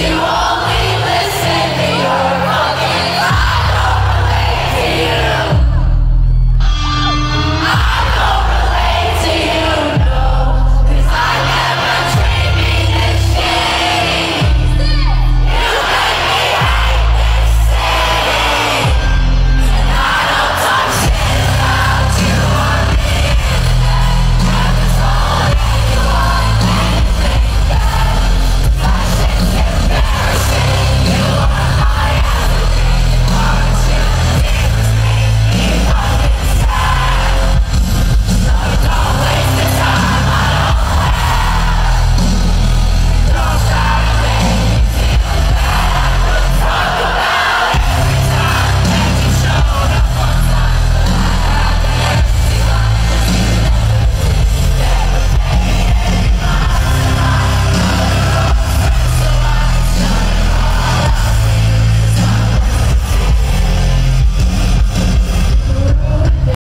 you are.